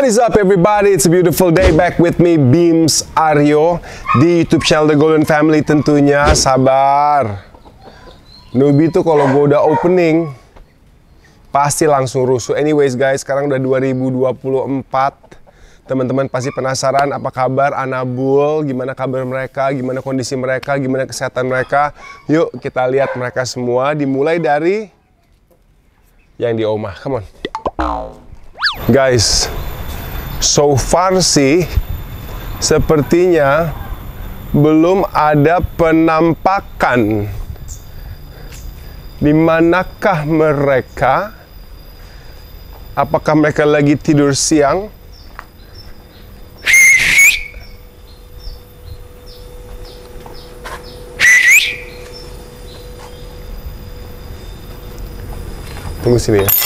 What is up everybody? It's a beautiful day back with me Beams Aryo di YouTube channel The Golden Family tentunya. Sabar. Nubi tuh kalau gue udah opening pasti langsung rusuh. Anyways guys, sekarang udah 2024. Teman-teman pasti penasaran apa kabar Anabul, gimana kabar mereka, gimana kondisi mereka, gimana kesehatan mereka. Yuk kita lihat mereka semua dimulai dari yang di Oma. Come on. Guys, so far sih sepertinya belum ada penampakan. Di manakah mereka? Apakah mereka lagi tidur siang? Tunggu sini ya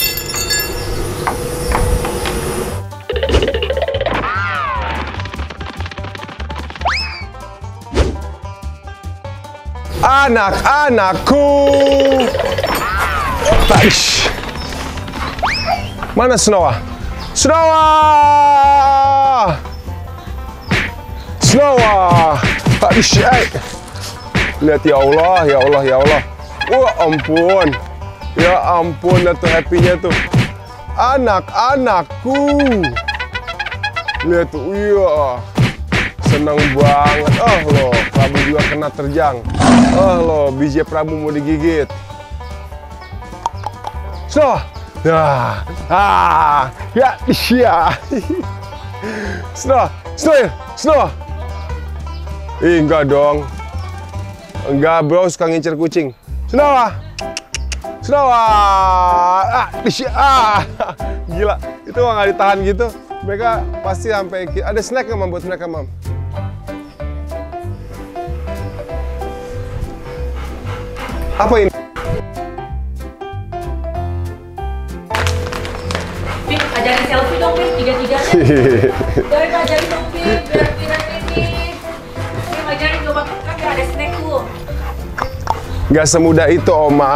Anak-anakku. Mana Snowa? Snowa! Snowa! Taish, eh. Lihat ya Allah, ya Allah, ya Allah. Wah, ampun. Ya ampun, lihat tuh happy-nya tuh. Anak-anakku. Lihat tuh, iya. Senang banget. Oh loh, Prabu juga kena terjang. Oh loh, biji Prabu mau digigit. So, ya, ah, ya, iya. Snow, Snow, Snow. Ih, enggak dong. Enggak bro, suka ngincer kucing. Snow, ah. Snow, ah, ah, gila. Itu nggak ditahan gitu. Mereka pasti sampai ada snack nggak buat mereka mam? Apa ini? Pip, ajarin selfie dong, Pip, tiga-tiganya. Dari ajarin dong, Pip, biar viral ini. Pip, ajarin coba, kan biar ada snack tuh. Gak semudah itu Oma.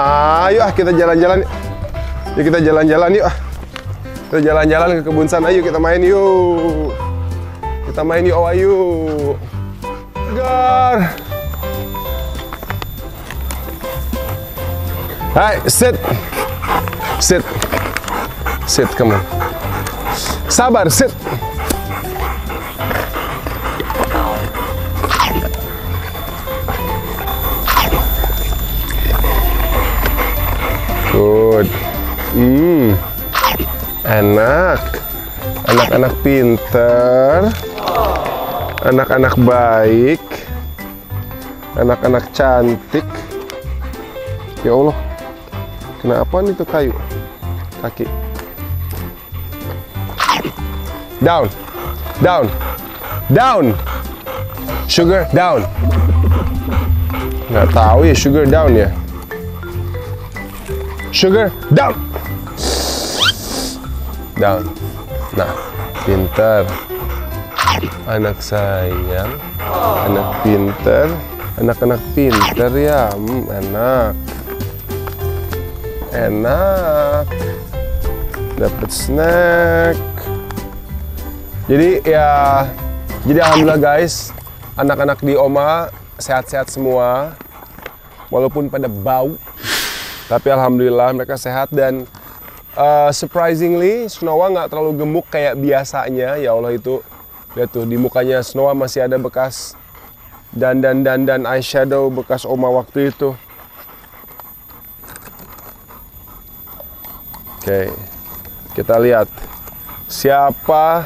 Ayo ah kita jalan-jalan. Yuk kita jalan-jalan yuk. ah. Kita jalan-jalan ke kebun sana yuk kita main yuk. Kita main yuk oh ayo. Gar. Hai, sit. Sit. Sit, come on. Sabar, sit. Good. Hmm. Enak. Anak-anak pinter. Anak-anak baik. Anak-anak cantik. Ya Allah. Kenapa nih tuh kayu? Kaki. Down. Down. Down. Sugar down. Nggak tahu ya sugar down ya. Sugar down. Down. Nah, pinter. Anak sayang. Anak pinter. Anak-anak pinter ya. Hmm, enak. Enak. Dapat snack. Jadi ya, jadi alhamdulillah guys, anak-anak di Oma sehat-sehat semua. Walaupun pada bau, tapi alhamdulillah mereka sehat dan uh, surprisingly Snowa nggak terlalu gemuk kayak biasanya. Ya Allah itu lihat tuh di mukanya Snowa masih ada bekas dan dan dan dan eyeshadow bekas Oma waktu itu. Oke, kita lihat siapa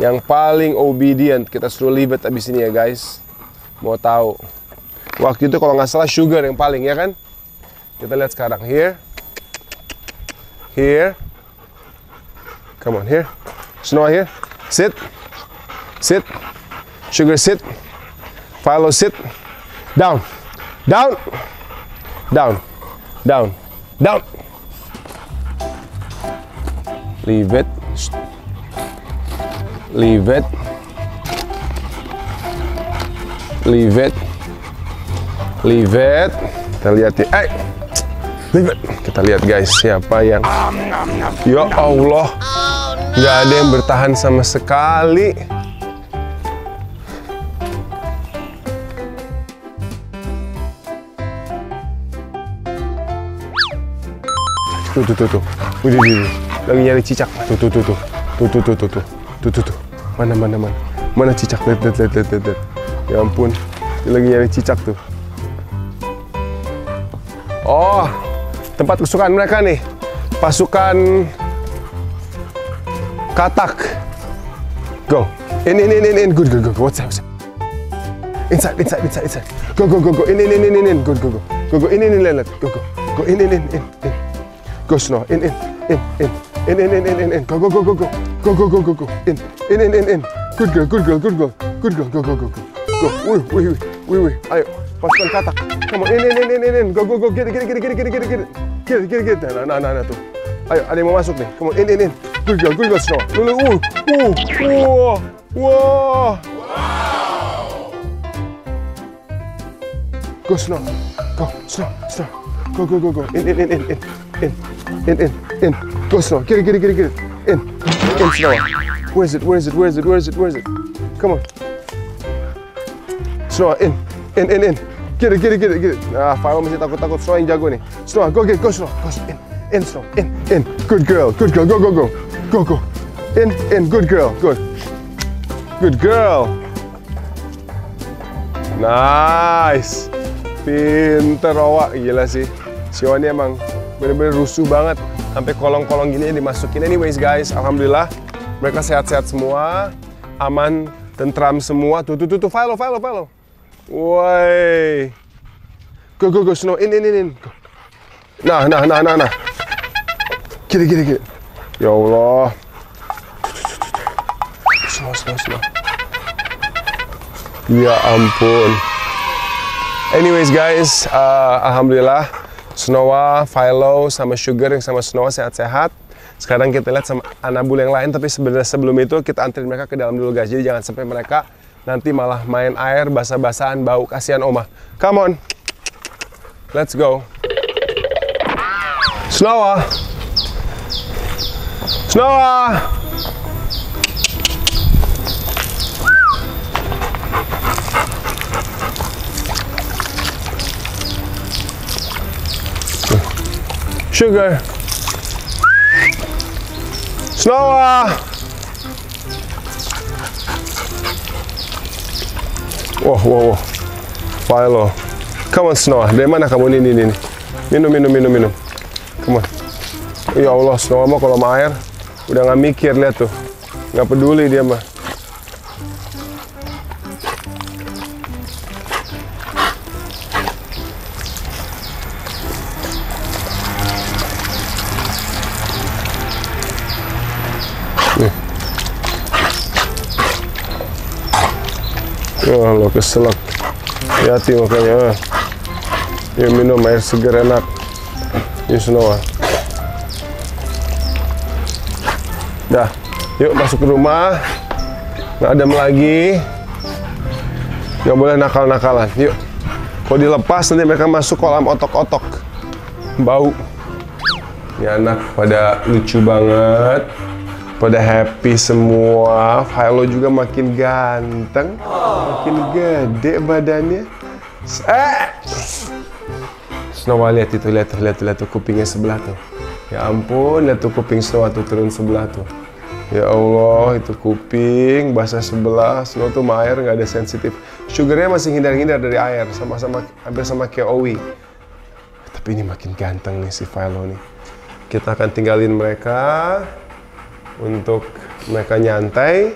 yang paling obedient. Kita suruh it abis ini ya guys. Mau tahu? Waktu itu kalau nggak salah sugar yang paling ya kan? Kita lihat sekarang. Here. Here. Come on, here. Snow here. Sit. Sit. Sugar sit. Philo sit. Down. Down. Down. Down. Down. Leave it. Leave it. Leave it. Leave it. Kita lihat ya. Eh. Leave it. Kita lihat guys siapa yang Ya Allah. Nggak ada yang bertahan sama sekali. Tuh, tuh, tuh, tuh. Wih, wih. Lagi nyari cicak. Tuh, tuh, tuh, tuh. Tuh, tuh, tuh, tuh, tuh. Tuh, tuh, tuh. Mana, mana, mana. Mana cicak? Lihat, lihat, lihat, lihat, lihat. Ya ampun. Dia lagi nyari cicak tuh. Oh, tempat kesukaan mereka nih. Pasukan katak. Go. In, in, in, in, in. Good, good, good. What's that? What's that? Inside, inside, inside, inside. Go, go, go, go. In, in, in, in, in, in. Good, go, go. Go, go. In, in, in. Go, go. Go. In, in, in, in, in. Go slow. In, in, in, in. In, in, in, in, in, in. Go, go, go, go, go. Go, go, go, go, go. In, in, in, in, in. Good girl, good girl, good girl. Good girl. Go, go, go, go. Go. Wih, wih, wih, wih, wih. Ayo, pasukan katak. Come on, in, in, in, in, in, in. Go, go, go. Get it, get it, get it, get it, get it, get it, get it. Get it, get it. Nah, nah, nah, nah, tuh. Ayo, ada yang mau masuk nih. Come on, in, in, in. Good girl, good girl, Snow. Lulu, uh, uh, wah, wah. Go, Snow. Go, Snow, Snow. Go, go, go, go. In, in, in, in, in, in, in, in, in. Go, Snow. Get it, get it, get it, get it. In, in, Snow. Where is it? Where is it? Where is it? Where is it? Where is it? Come on. Snow, in, in, in, in. Get it, get it, get it, get it. Ah, Faro masih takut-takut. Snow yang jago nih. Snow, go get, go Snow. Go, in, in, Snow. In, in. Good girl, good girl. Go, go, go. Go, go. In, in. Good girl. Good. Good girl. Nice. Pinter Owa. Gila sih. Si ini emang bener-bener rusuh banget. Sampai kolong-kolong gini dimasukin. Anyways guys, Alhamdulillah. Mereka sehat-sehat semua. Aman, tentram semua. Tuh, tuh, tuh, tuh. Follow, follow, follow. Woi. Go, go, go. Snow. In, in, in. Nah, nah, nah, nah, nah. Gini, gini, gini. Ya Allah. Slow, slow, slow. Ya ampun. Anyways guys, uh, alhamdulillah Snowa, Philo, sama Sugar yang sama Snowa sehat-sehat. Sekarang kita lihat sama anabul yang lain, tapi sebenarnya sebelum itu kita antri mereka ke dalam dulu guys. Jadi jangan sampai mereka nanti malah main air, basah-basahan, bau, kasihan Oma. Come on, let's go. Snowa, Snowa. Sugar. Snowa. Wah, wah, wah. Philo. Come on, Snowa. Dari mana kamu ini, ini, ini? Minum, minum, minum, minum. Come on. Ya Allah, Snowa mah kalau sama air udah nggak mikir lihat tuh. Nggak peduli dia mah. Wah, lo keselak. Hati makanya. Ya minum air segar enak. Ini semua. Dah, yuk masuk ke rumah. Nggak adem lagi. Nggak boleh nakal-nakalan. Yuk. Kalau dilepas nanti mereka masuk kolam otok-otok. Bau. Ya anak pada lucu banget. Pada happy semua. Philo juga makin ganteng. Makin gede badannya. Eh! Snowa lihat itu, lihat, lihat, lihat tuh kupingnya sebelah tuh. Ya ampun, lihat tuh kuping Snowa tuh turun sebelah tuh. Ya Allah, itu kuping basah sebelah. Snow tuh sama air nggak ada sensitif. Sugarnya masih hindar-hindar dari air, sama-sama hampir sama kayak Owi. Tapi ini makin ganteng nih si Philo nih. Kita akan tinggalin mereka untuk mereka nyantai.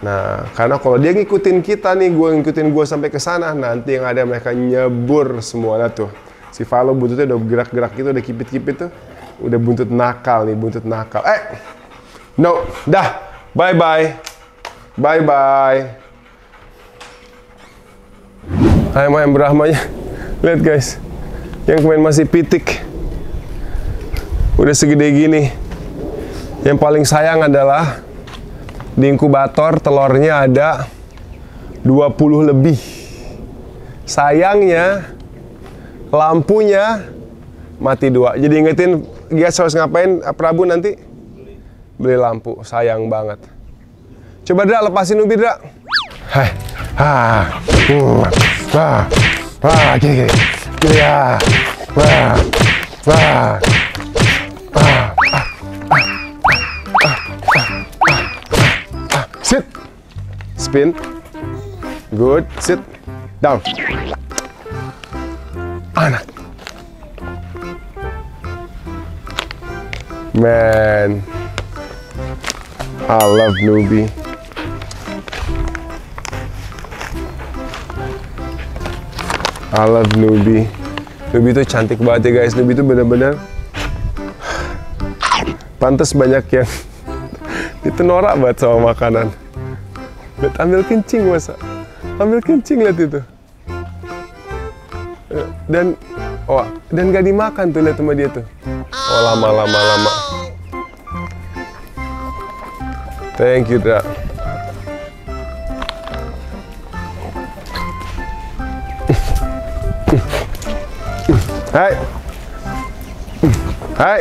Nah, karena kalau dia ngikutin kita nih, gue ngikutin gue sampai ke sana, nanti yang ada mereka nyebur semuanya tuh. Si Valo buntutnya udah gerak-gerak gitu, udah kipit-kipit tuh. Udah buntut nakal nih, buntut nakal. Eh, no, dah, bye-bye. Bye-bye. Hai Mayam Brahmanya. Lihat guys, yang kemarin masih pitik. Udah segede gini. Yang paling sayang adalah di inkubator telurnya ada 20 lebih. Sayangnya lampunya mati dua. Jadi ingetin guys harus ngapain Prabu nanti? beli lampu, sayang banget. Coba Dra, lepasin Nubi Dra. Hai, ah, wah, gini gini, gini wah, wah, ah, spin, good, sit, down, anak. Man, I love Nubi. I love Nubi. Nubi itu cantik banget ya guys. Nubi itu bener-bener pantas banyak yang itu norak banget sama makanan. Lihat ambil kencing masa. Ambil kencing lihat itu. Dan oh dan gak dimakan tuh lihat sama dia tuh. Oh lama lama lama. Thank you, Dra. Hai. Hai.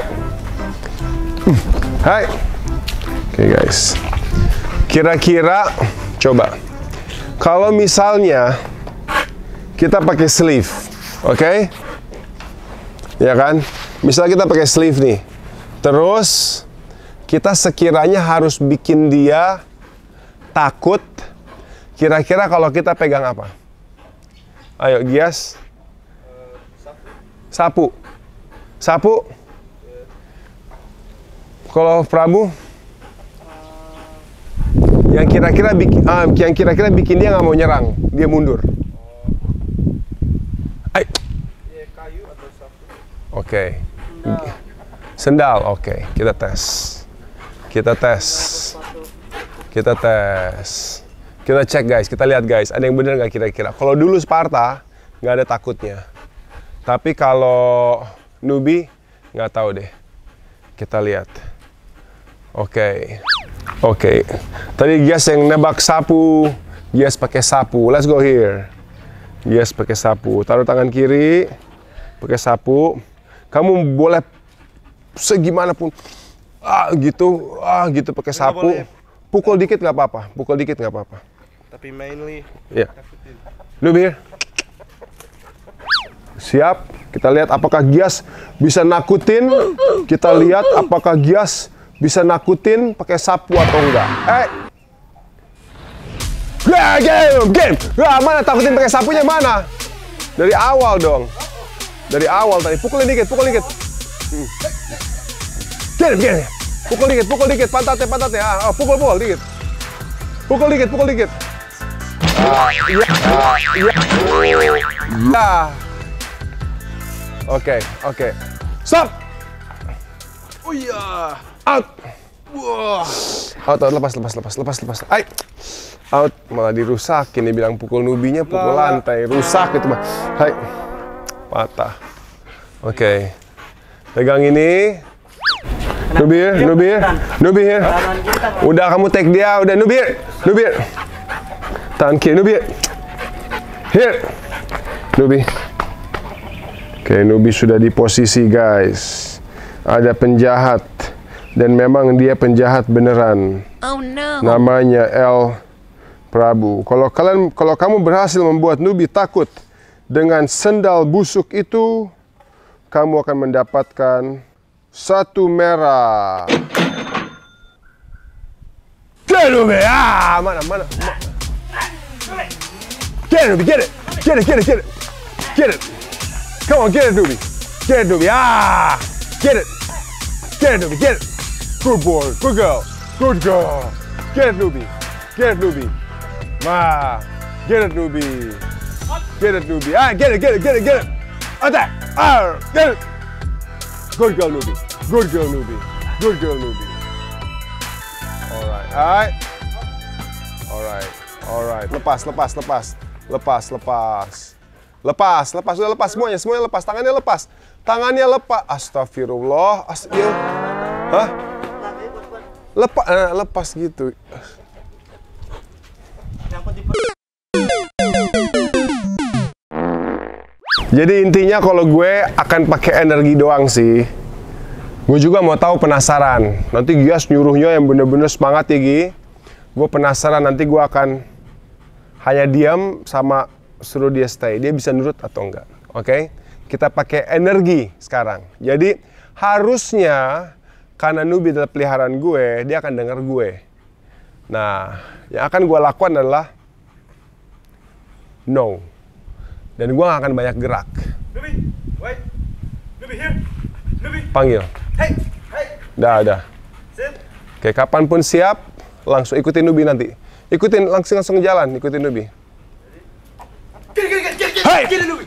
Hai. Oke guys. Kira-kira coba. Kalau misalnya kita pakai sleeve, oke? Ya kan? Misalnya kita pakai sleeve nih. Terus kita sekiranya harus bikin dia takut. Kira-kira kalau kita pegang apa? Ayo, Gias. Sapu. Sapu. Kalau Prabu yang kira-kira bikin ah, yang kira-kira bikin dia nggak mau nyerang, dia mundur. Ay. Oke. Sendal, oke. Kita tes. Kita tes. Kita tes. Kita cek guys, kita lihat guys, ada yang bener nggak kira-kira? Kalau dulu Sparta nggak ada takutnya. Tapi kalau Nubi nggak tahu deh. Kita lihat. Oke. Oke. Tadi Gias yang nebak sapu. Gias pakai sapu. Let's go here. Gias pakai sapu. Taruh tangan kiri. Pakai sapu. Kamu boleh segimanapun. Ah gitu. Ah gitu pakai sapu. Pukul dikit nggak apa-apa. Pukul dikit nggak apa-apa. Tapi mainly Iya. Nubi here. Siap. Kita lihat apakah Gias bisa nakutin. Kita lihat apakah Gias bisa nakutin pakai sapu atau enggak. Eh. Ya, game, game. Wah, mana takutin pakai sapunya mana? Dari awal dong. Dari awal tadi. Pukulin dikit, pukul dikit. Hmm. Get him. Pukul dikit, pukul dikit. Pantatnya, pantatnya. Ah, oh, pukul, pukul dikit. Pukul dikit, pukul dikit. Ah, iya, ah, iya. Ya. Oke, oke. Stop. Oh iya. Out. Wah. Out, out, lepas, lepas, lepas, lepas, lepas. Ay. Out, malah dirusakin. Dia bilang pukul nubinya, pukul lantai. Rusak itu mah. Hai. Patah. Oke. Pegang ini. Nubir, Nubir, Nubir. Udah kamu take dia, udah Nubir, Nubir. Tangan kiri, Nubir. Here. Nubi. Oke, Nubi sudah di posisi, guys. Ada penjahat. Dan memang dia penjahat beneran. Oh no. Namanya El Prabu. Kalau kalian kalau kamu berhasil membuat Nubi takut dengan sendal busuk itu, kamu akan mendapatkan satu merah. Get it, Nubi! Ah, mana, mana, ma- Get it, Nubi, get it! Get it, get it, get it! Get it! Come on, get it, Nubi! Get it, Nubi! Ah! Get it! Get it, Nubi, get it! Good boy, good girl, good girl! Get it, Nubi! Get it, Nubi! Ma! Get it, Nubi! Get it, Nubi! Ah, get it, get it, get it, get it! Attack! Ah! Get it! Good girl, Nubi! Good girl, Nubi! Good girl, Nubi! Alright, alright. Alright, alright. Lepas, lepas, lepas. Lepas, lepas. Lepas, lepas, sudah lepas semuanya, semuanya lepas. Tangannya lepas. Tangannya lepas. Astagfirullah. Ast ya. Hah? Lepas, eh, lepas gitu. Jadi intinya kalau gue akan pakai energi doang sih. Gue juga mau tahu penasaran. Nanti Gias nyuruhnya yang bener-bener semangat ya Gi. Gue penasaran nanti gue akan hanya diam sama suruh dia stay. Dia bisa nurut atau enggak. Oke? Kita pakai energi sekarang. Jadi harusnya karena Nubi adalah peliharaan gue, dia akan dengar gue. Nah, yang akan gue lakukan adalah no. Dan gue gak akan banyak gerak. Nubi, wait. Nubi here. Nubi, Panggil. hey, hey. Dah, dah. Oke, kapan pun siap, langsung ikutin Nubi nanti. Ikutin, langsung langsung jalan, ikutin Nubi. Get it, get it, get it, Hey! Nubi.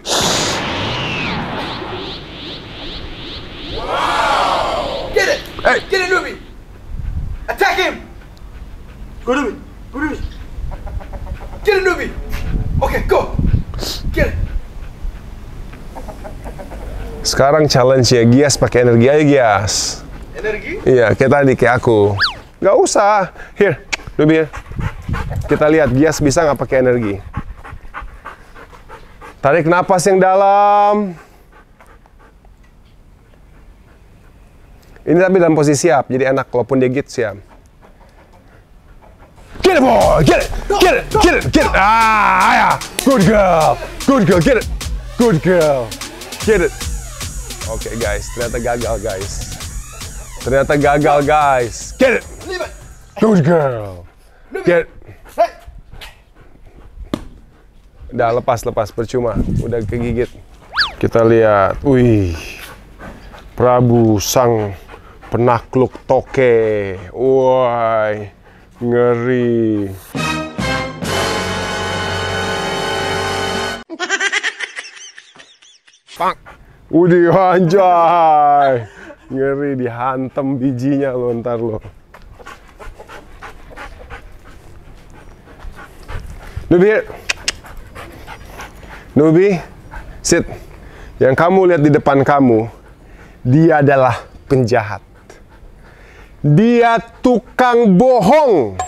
Hey! Get it, Nubi. Attack him. Go, Nubi. Go, Nubi. Get it, Nubi. Okay, go. Get it. Sekarang challenge ya, Gias pakai energi aja Gias. Energi. Iya, kayak tadi, kayak aku. Nggak usah. Here, Nubi here. Kita lihat Gias bisa nggak pakai energi. Tarik napas yang dalam. Ini tapi dalam posisi siap, jadi enak kalaupun dia git siap. Get it, boy! Get it! Get it! Get it! Get it! Ah, ya! Good girl! Good girl! Get it! Good girl! Get it! Oke guys, ternyata gagal guys. Ternyata gagal guys. Get it! Good girl! Get it! Udah lepas lepas percuma, udah kegigit. Kita lihat, wih, Prabu sang penakluk toke, wah, ngeri. Pak, Udih anjay, ngeri dihantem bijinya lo ntar lo. Nubi, Nubi, sit. Yang kamu lihat di depan kamu, dia adalah penjahat. Dia tukang bohong.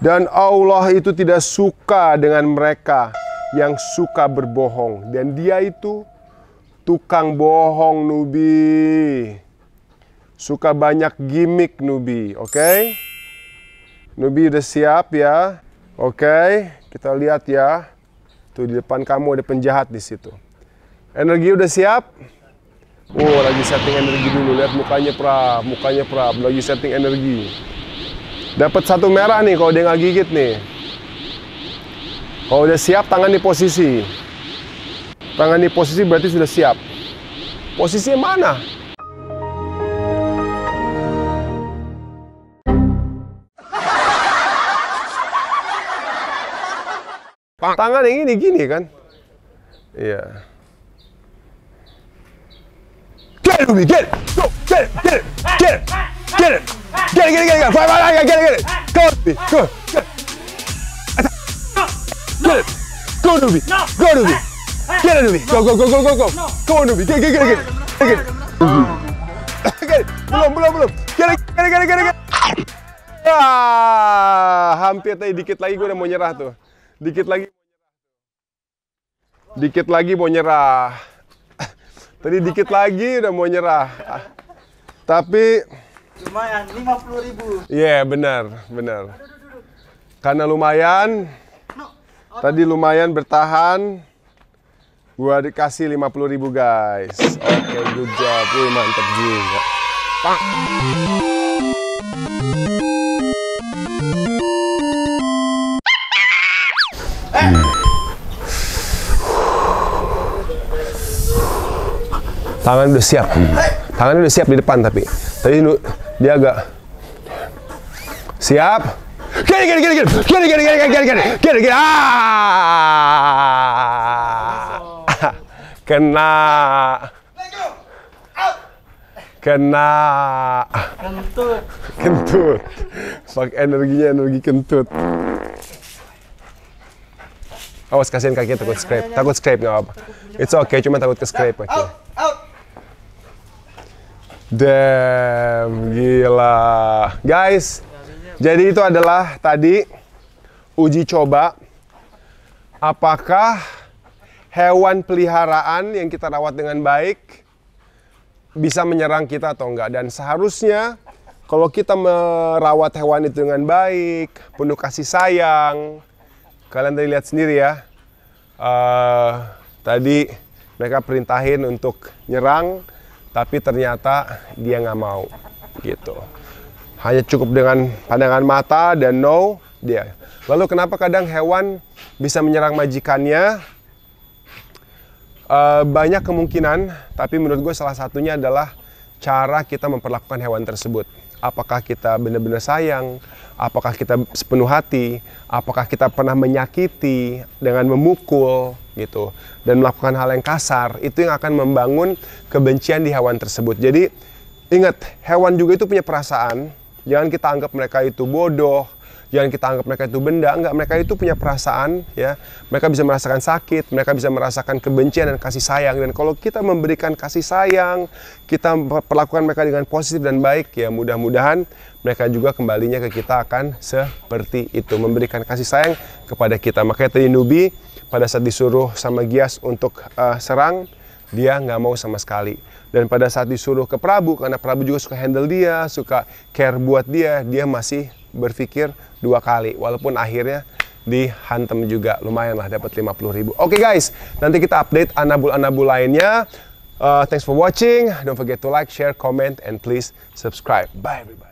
Dan Allah itu tidak suka dengan mereka yang suka berbohong. Dan dia itu tukang bohong, Nubi. Suka banyak gimmick, Nubi. Oke? Nubi udah siap ya? Oke, kita lihat ya. Tuh di depan kamu ada penjahat di situ. Energi udah siap? Oh, lagi setting energi dulu. Lihat mukanya Prab, mukanya Prab. Lagi setting energi. Dapat satu merah nih kalau dia nggak gigit nih. Kalau udah siap, tangan di posisi. Tangan di posisi berarti sudah siap. Posisinya mana? Tangan yang ini gini kan? Iya. Get it, Ruby. Get it. Go. Get it. Get it. Get it. Get it. Get it. Get it. Get it. get it, get it. Get it. get it, get Go. Get it. Get it. Go, it, Go, it, Get it, get Go, go, go, go, go, go. Go get it, Get it. Get it. Get it. Get it. get Belum, belum, belum. Get it. Get it. Get it. Get it. Ah, hampir tadi dikit lagi gue udah mau nyerah tuh. Dikit lagi. Dikit lagi mau nyerah. Tadi dikit lagi udah mau nyerah. Ah, Tapi Lumayan, 50 ribu. Iya benar, benar. Karena lumayan, tadi lumayan bertahan, gua dikasih 50.000 ribu guys. Oke, good job. Wih, mantep juga. Pak. Tangan udah siap. Tangan udah siap di depan tapi. Tadi dia agak siap. Gini gini gini gini. Gini gini gini gini gini. Gini gini. Ah. Kena. Let go. Out. Kena. Kentut. Kentut. Pakai energinya energi kentut. Awas kasihan kakinya takut scrape. Takut scrape nggak apa. It's okay, cuma takut ke scrape kaki. Out. Out. Damn, gila. Guys, jadi itu adalah tadi uji coba apakah hewan peliharaan yang kita rawat dengan baik bisa menyerang kita atau enggak. Dan seharusnya kalau kita merawat hewan itu dengan baik, penuh kasih sayang, kalian tadi lihat sendiri ya. eh, tadi mereka perintahin untuk nyerang, tapi ternyata dia nggak mau gitu. Hanya cukup dengan pandangan mata dan no dia. Lalu kenapa kadang hewan bisa menyerang majikannya? Eh, banyak kemungkinan, tapi menurut gue salah satunya adalah cara kita memperlakukan hewan tersebut. Apakah kita benar-benar sayang? Apakah kita sepenuh hati? Apakah kita pernah menyakiti dengan memukul gitu dan melakukan hal yang kasar? Itu yang akan membangun kebencian di hewan tersebut. Jadi ingat, hewan juga itu punya perasaan. Jangan kita anggap mereka itu bodoh, jangan kita anggap mereka itu benda. Enggak mereka itu punya perasaan ya. Mereka bisa merasakan sakit mereka bisa merasakan kebencian dan kasih sayang. Dan kalau kita memberikan kasih sayang kita perlakukan mereka dengan positif dan baik ya mudah-mudahan mereka juga kembalinya ke kita akan seperti itu. Memberikan kasih sayang kepada kita. Makanya tadi Nubi pada saat disuruh sama Gias untuk eh, serang dia nggak mau sama sekali. Dan pada saat disuruh ke Prabu, karena Prabu juga suka handle dia, suka care buat dia, dia masih berpikir dua kali. Walaupun akhirnya dihantam juga, lumayan lah dapat 50 ribu. Oke guys, nanti kita update anabul-anabul lainnya. Uh, thanks for watching. Don't forget to like, share, comment, and please subscribe. Bye everybody.